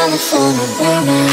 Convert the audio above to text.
California women